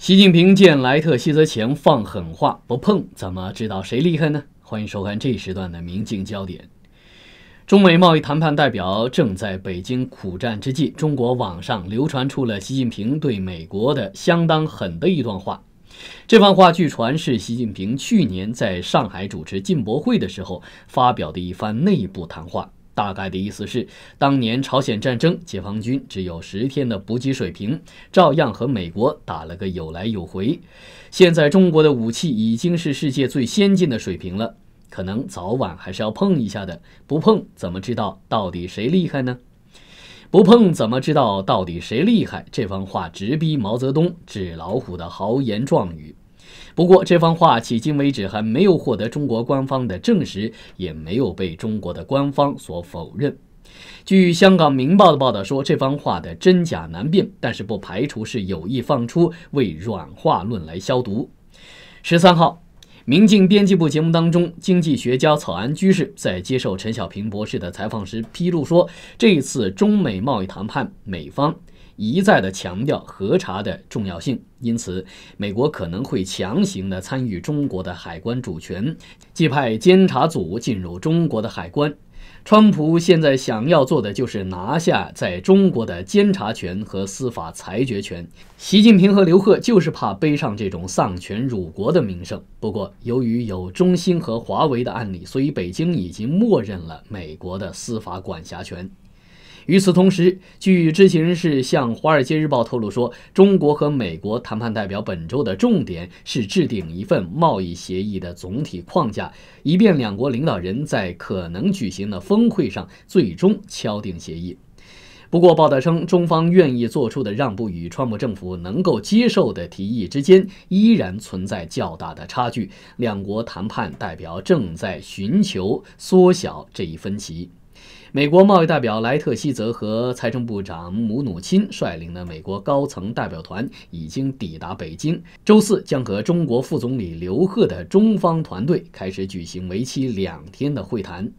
习近平见莱特希泽前放狠话，不碰怎么知道谁厉害呢？欢迎收看这一时段的《明镜焦点》。中美贸易谈判代表正在北京苦战之际，中国网上流传出了习近平对美国的相当狠的一段话。这番话据传是习近平去年在上海主持进博会的时候发表的一番内部谈话。大概的意思是，当年朝鲜战争，解放军只有十天的补给水平，照样和美国打了个有来有回。现在中国的武器已经是世界最先进的水平了，可能早晚还是要碰一下的。不碰怎么知道到底谁厉害呢？不碰怎么知道到底谁厉害？这番话直逼毛泽东纸老虎的豪言壮语。不过，这番话迄今为止还没有获得中国官方的证实，也没有被中国的官方所否认。据香港《明报》的报道说，这番话的真假难辨，但是不排除是有意放出，为软化论来消毒。十三号，《明镜》编辑部节目当中，经济学家草安居士在接受陈小平博士的采访时披露说，这次中美贸易谈判，美方。一再的强调核查的重要性，因此美国可能会强行的参与中国的海关主权，即派监察组进入中国的海关。川普现在想要做的就是拿下在中国的监察权和司法裁决权。习近平和刘鹤就是怕背上这种丧权辱国的名声。不过，由于有中兴和华为的案例，所以北京已经默认了美国的司法管辖权。与此同时，据知情人士向《华尔街日报》透露说，中国和美国谈判代表本周的重点是制定一份贸易协议的总体框架，以便两国领导人在可能举行的峰会上最终敲定协议。不过，报道称，中方愿意做出的让步与川普政府能够接受的提议之间依然存在较大的差距，两国谈判代表正在寻求缩小这一分歧。美国贸易代表莱特希泽和财政部长姆努钦率领的美国高层代表团已经抵达北京，周四将和中国副总理刘鹤的中方团队开始举行为期两天的会谈。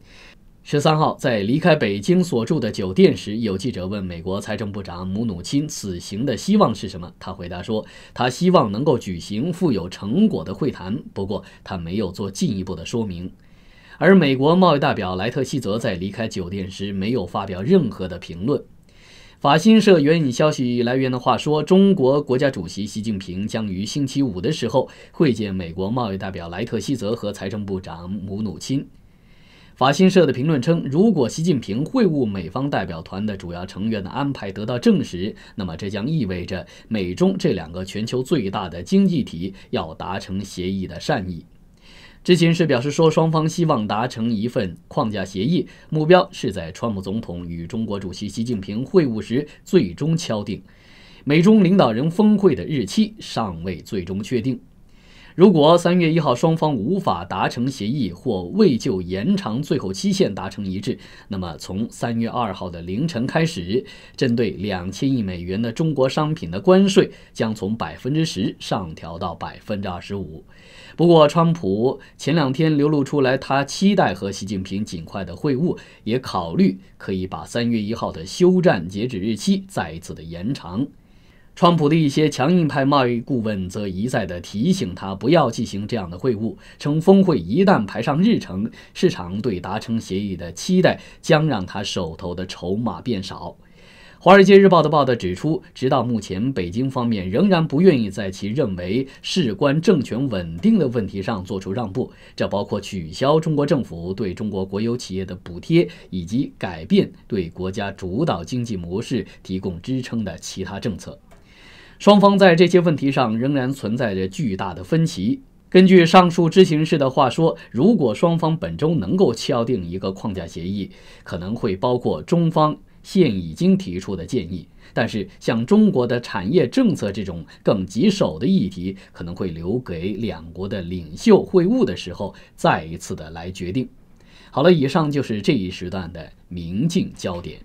十三号在离开北京所住的酒店时，有记者问美国财政部长姆努钦此行的希望是什么，他回答说，他希望能够举行富有成果的会谈，不过他没有做进一步的说明。而美国贸易代表莱特希泽在离开酒店时没有发表任何的评论。法新社援引消息来源的话说，中国国家主席习近平将于星期五的时候会见美国贸易代表莱特希泽和财政部长姆努钦。法新社的评论称，如果习近平会晤美方代表团的主要成员的安排得到证实，那么这将意味着美中这两个全球最大的经济体要达成协议的善意。知情人士表示说，双方希望达成一份框架协议，目标是在川普总统与中国主席习近平会晤时最终敲定。美中领导人峰会的日期尚未最终确定。如果三月一号双方无法达成协议或未就延长最后期限达成一致，那么从三月二号的凌晨开始，针对两千亿美元的中国商品的关税将从百分之十上调到百分之二十五。不过，川普前两天流露出来，他期待和习近平尽快的会晤，也考虑可以把三月一号的休战截止日期再一次的延长。川普的一些强硬派贸易顾问则一再地提醒他不要进行这样的会晤，称峰会一旦排上日程，市场对达成协议的期待将让他手头的筹码变少。《华尔街日报》的报道指出，直到目前，北京方面仍然不愿意在其认为事关政权稳定的问题上做出让步，这包括取消中国政府对中国国有企业的补贴，以及改变对国家主导经济模式提供支撑的其他政策。双方在这些问题上仍然存在着巨大的分歧。根据上述知情人士的话说，如果双方本周能够敲定一个框架协议，可能会包括中方现已经提出的建议。但是，像中国的产业政策这种更棘手的议题，可能会留给两国的领袖会晤的时候再一次的来决定。好了，以上就是这一时段的明镜焦点。